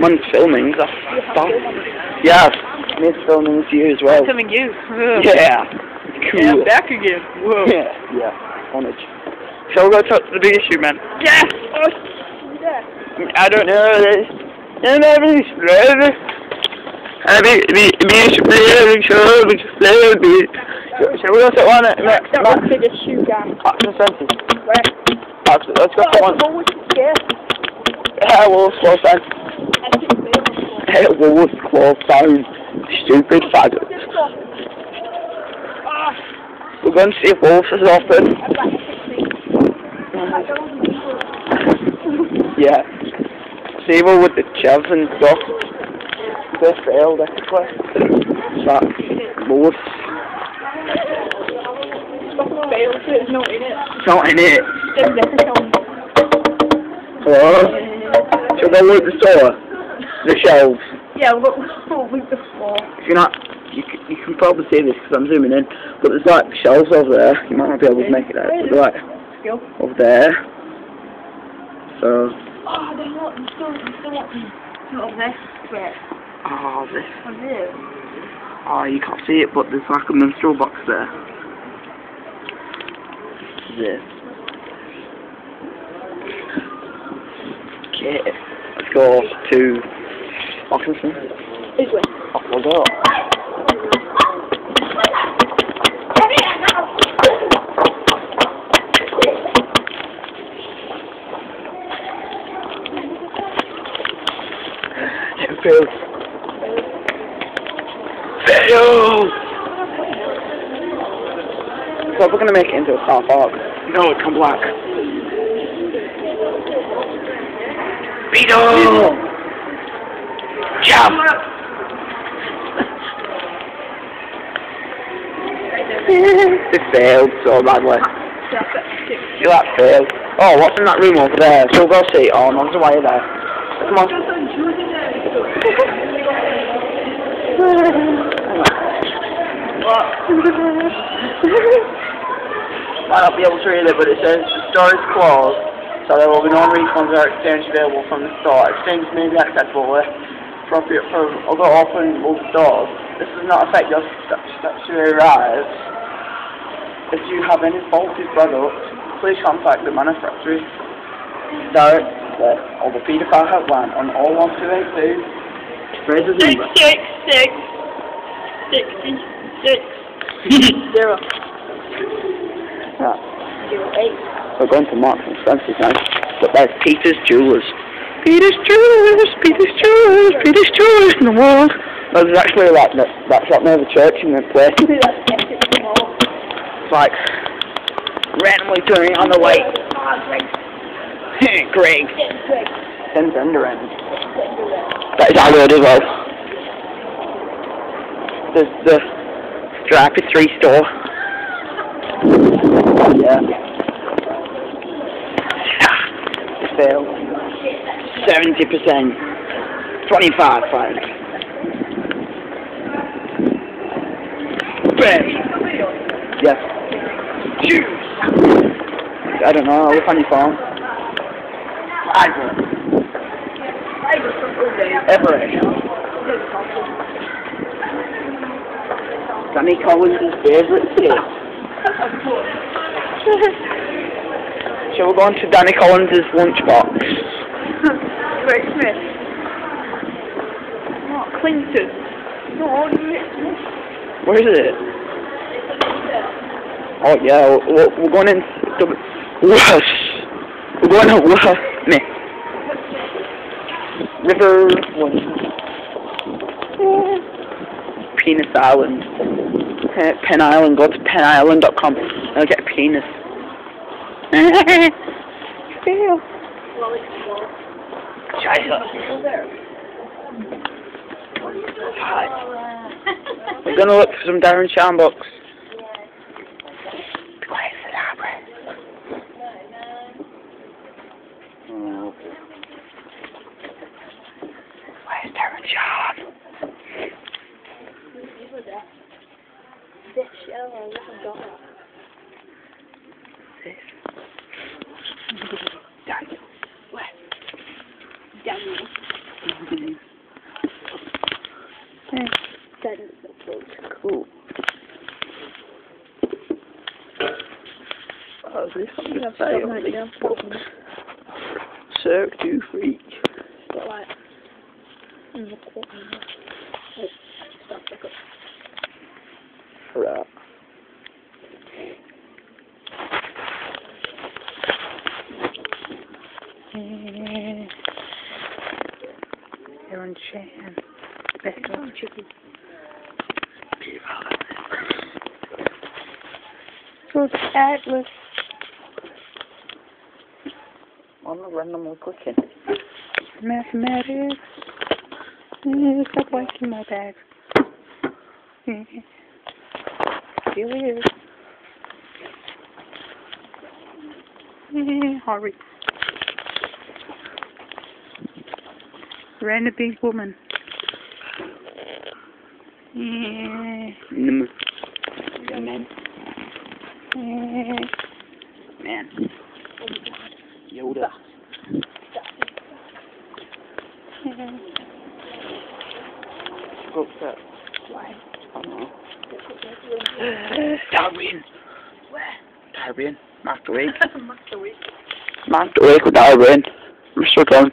Man's filming. That's fun. Yeah, me filming with you as well. Something you. Ugh. Yeah. Yeah, Cool. back again. Whoa. Yeah. Yeah. Honest. Shall we go talk to the big issue, man? Yes! I don't know this. And everything's forever. I be be be explaining, shall we explain be Shall we go to one at Max That was the issue, gang. Marks and Spencer's? Where? Marks, let's go to one. What was the scare? Yeah, Wolves close down. I they were Hey, close down. Stupid faggots. Ah, We're going to see if Wolves is open. I'm back at 16. Yeah. Sable with the chevs and stuff. They failed, actually. Failed, so it's not in it. It's not in it. Then never come. Hello? We go look the store? The shelves. Yeah, we've got probably the floor. If you're not, you can, you can probably see this because I'm zooming in. But there's like shelves over there. You might not be able to make it out. But like Skill. over there. So, Oh, they're not. They're still, they're still not. This. Where? oh, this. What's this? Oh, you can't see it, but there's like a menstrual box there. This. Okay, let's go to Oxenson. This way. Off oh, we'll go. It feels. Fail! So we're gonna make it into a car park. No, it's come black. Beetle! Jump! It failed so badly. You that failed. Oh, what's in that room over there? So we'll go see. Oh, no, there's a wire there. Come on. Might not be able to read it, but it says the store is closed, so there will be no refunds or exchange available from the store. Exchange may be accessible where appropriate for other openable stores. This does not affect your statutory rights. If you have any faulty products, please contact the manufacturer directly or the paedophile helpline on 01282. Fraser's Six, number. six, six. Sixty, six. Zero. Yeah. Zero, eight. We're going to Marks and Spencer's now. But there's Peter's Jewelers. Peter's Jewelers, Peter's Jewelers, Peter's Jewelers in the world. No, there's actually like that, that's up near the church in the place. It's like randomly turning on the light. Greg. Greg. Get Greg. Ten under end. Get Greg. That is our word as well. There's the Strapy 3 store. Yeah. Failed. 70%. 25 fine. Bang. Yes. Juice. I don't know, I'll look on your phone. Advert. I got some. Everett. Danny Collins' favourite kid. Of. Shall we go on to Danny Collins' lunchbox? Smith. Not Clinton. No, Rick Smith. Where is it? Oh yeah, we're, going in. Wuss. We're going to Wuss. Me. River. Penis Island. Pe- Pen Island. Go to penisland.com and get a penis. Ew. Well, it's well. Scheiße. Over there. We're gonna look for some Darren Shan books. Be quiet, Sadabre. Oh. Where's Darren Shan? This shell, I haven't got it. This. Daniel. Daniel. That is so close. Cool. Oh, is this You have say something on like these that. books? Cirque du Freak. Got like. Mm, look at it. Wait, stop, look up. Right. Darren Shan. Best Oh, chicken. So Atlas. I'm not randomly clicking. Mathematics. Stop wasting my bag. Is. Eh, Hurry. Random big woman. Eh, Mm. man. Eh, man. Yoda. Eh, That? Why? I don't know. Darwin. Darwin. Mark the week. Master week. Mark the week with Darwin. I'm struggling.